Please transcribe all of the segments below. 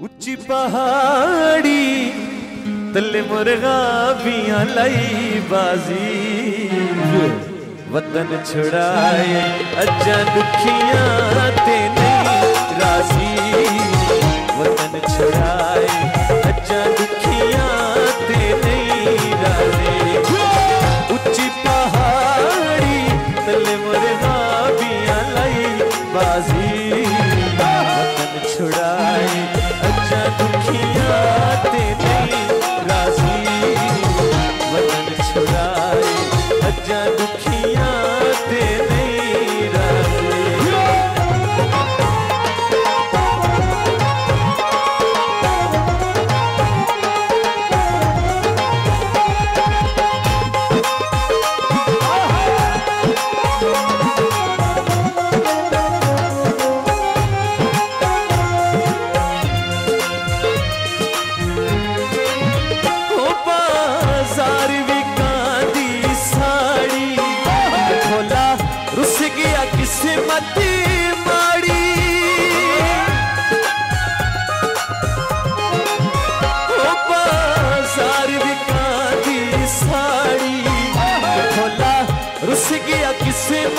उच्ची पहाड़ी तले मुर्गा बिया लाई बाजी। वतन छुड़ाए अच्छा दुखिया ते नहीं राज़ी। वतन छुड़ाए अच्छा दुखिया ते नहीं राज़ी। उच्ची पहाड़ी तले मुर्गा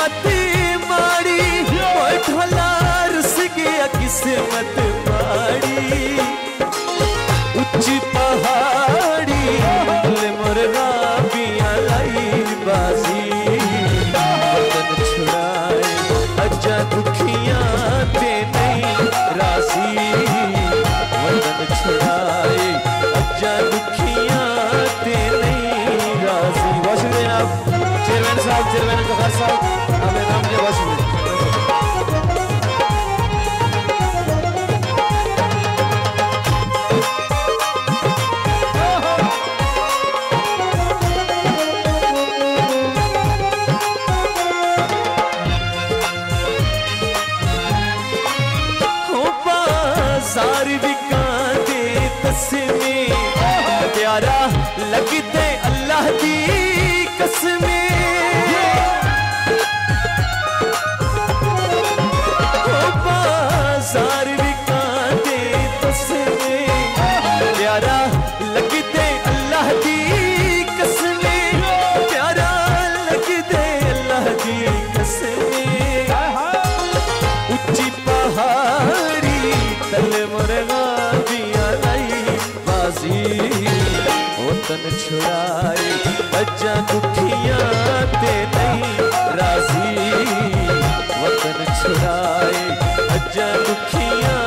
किस्मत माड़ी ढोलार से गया किस्मत सारी बिका दे तस्मे प्यारा लगी तन छुड़ाए बच्चा दुखिया ते नहीं राज़ी। वतन छुड़ाए बच्चा दुखिया